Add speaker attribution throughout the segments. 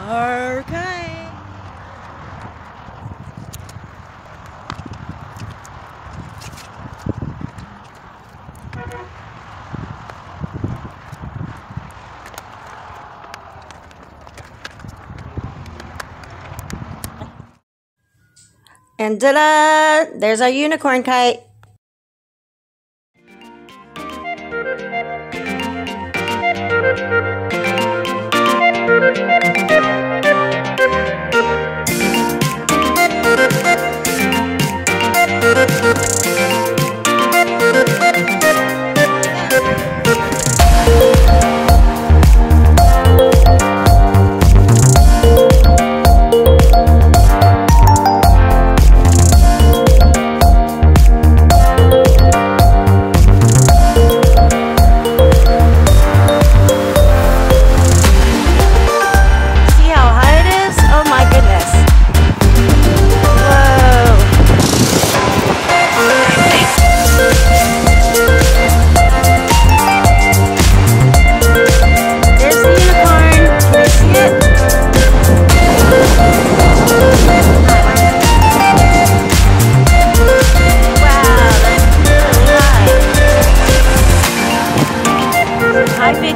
Speaker 1: Okay. And ta-da! There's our unicorn kite.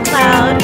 Speaker 1: cloud.